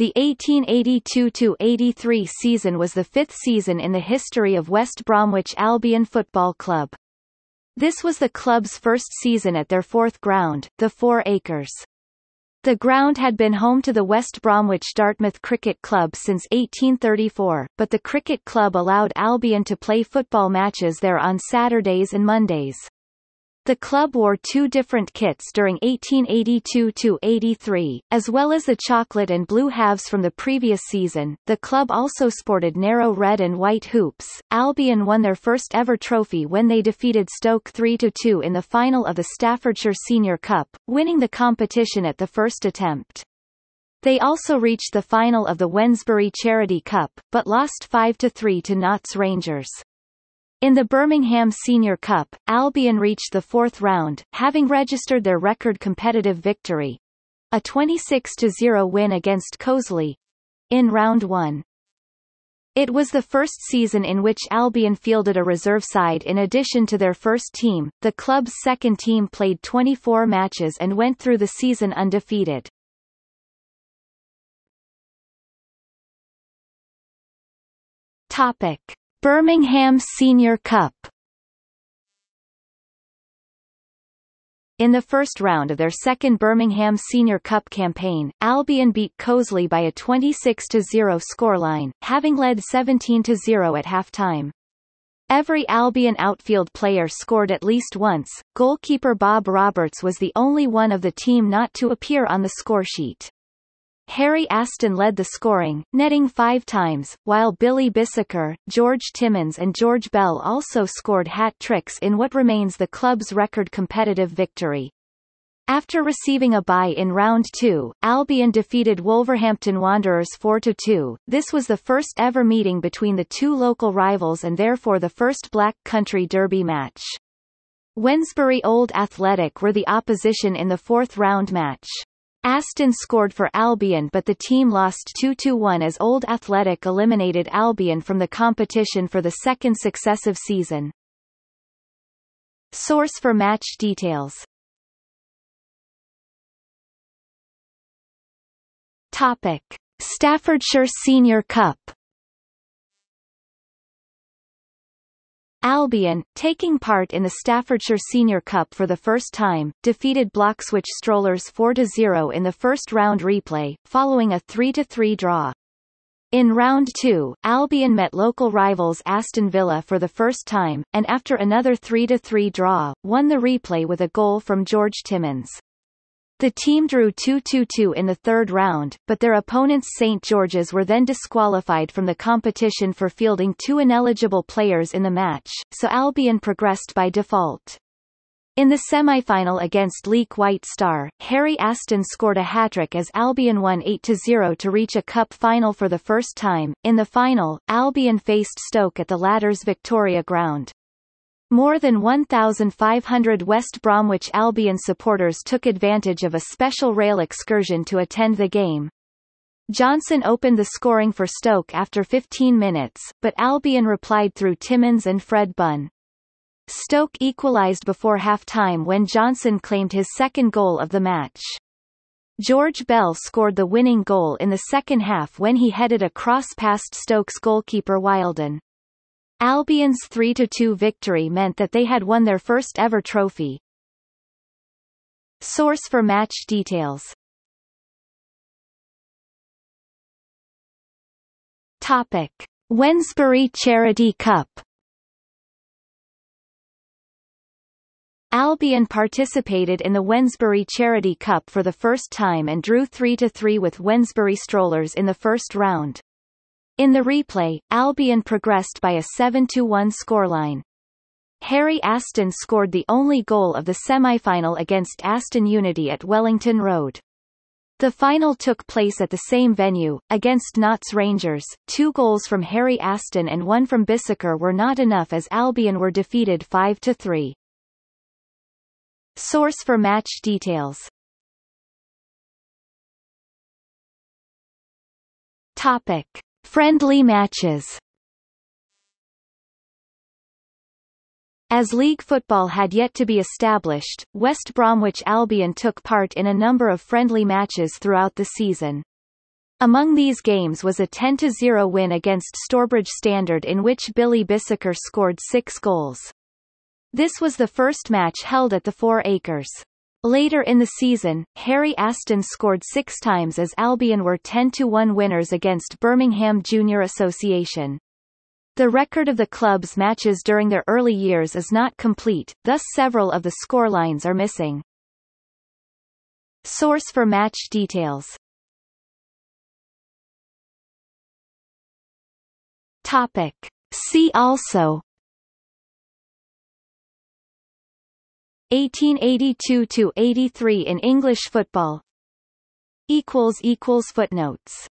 The 1882–83 season was the fifth season in the history of West Bromwich Albion Football Club. This was the club's first season at their fourth ground, the Four Acres. The ground had been home to the West Bromwich Dartmouth Cricket Club since 1834, but the cricket club allowed Albion to play football matches there on Saturdays and Mondays. The club wore two different kits during 1882-83, as well as the chocolate and blue halves from the previous season. The club also sported narrow red and white hoops. Albion won their first ever trophy when they defeated Stoke 3-2 in the final of the Staffordshire Senior Cup, winning the competition at the first attempt. They also reached the final of the Wednesbury Charity Cup, but lost 5-3 to Notts Rangers. In the Birmingham Senior Cup, Albion reached the fourth round, having registered their record competitive victory. A 26-0 win against Coseley. In round one. It was the first season in which Albion fielded a reserve side in addition to their first team. The club's second team played 24 matches and went through the season undefeated. Topic. Birmingham Senior Cup In the first round of their second Birmingham Senior Cup campaign, Albion beat Coseley by a 26-0 scoreline, having led 17-0 at half-time. Every Albion outfield player scored at least once. Goalkeeper Bob Roberts was the only one of the team not to appear on the scoresheet. Harry Aston led the scoring, netting five times, while Billy Bisseker, George Timmins and George Bell also scored hat-tricks in what remains the club's record competitive victory. After receiving a bye in round two, Albion defeated Wolverhampton Wanderers 4-2. This was the first ever meeting between the two local rivals and therefore the first Black Country Derby match. Wednesbury Old Athletic were the opposition in the fourth round match. Aston scored for Albion but the team lost 2-1 as Old Athletic eliminated Albion from the competition for the second successive season. Source for match details Topic. Staffordshire Senior Cup Albion, taking part in the Staffordshire Senior Cup for the first time, defeated Bloxwich Strollers 4-0 in the first round replay, following a 3-3 draw. In round two, Albion met local rivals Aston Villa for the first time, and after another 3-3 draw, won the replay with a goal from George Timmins. The team drew 2-2-2 in the third round, but their opponents St George's were then disqualified from the competition for fielding two ineligible players in the match, so Albion progressed by default. In the semi-final against Leek White Star, Harry Aston scored a hat-trick as Albion won 8-0 to reach a cup final for the first time. In the final, Albion faced Stoke at the latter's Victoria Ground. More than 1,500 West Bromwich Albion supporters took advantage of a special rail excursion to attend the game. Johnson opened the scoring for Stoke after 15 minutes, but Albion replied through Timmins and Fred Bunn. Stoke equalised before half-time when Johnson claimed his second goal of the match. George Bell scored the winning goal in the second half when he headed a cross past Stoke's goalkeeper Wilden. Albion's 3-2 victory meant that they had won their first ever trophy. Source for match details Topic. Wednesbury Charity Cup Albion participated in the Wednesbury Charity Cup for the first time and drew 3-3 with Wednesbury Strollers in the first round. In the replay, Albion progressed by a 7-1 scoreline. Harry Aston scored the only goal of the semi-final against Aston Unity at Wellington Road. The final took place at the same venue, against Notts Rangers. Two goals from Harry Aston and one from Bisseker were not enough as Albion were defeated 5-3. Source for match details Topic. Friendly matches As league football had yet to be established, West Bromwich Albion took part in a number of friendly matches throughout the season. Among these games was a 10-0 win against Stourbridge Standard in which Billy Bisseker scored six goals. This was the first match held at the Four Acres. Later in the season, Harry Aston scored six times as Albion were 10-1 winners against Birmingham Junior Association. The record of the club's matches during their early years is not complete, thus several of the scorelines are missing. Source for match details Topic. See also 1882 to 83 in English football. Footnotes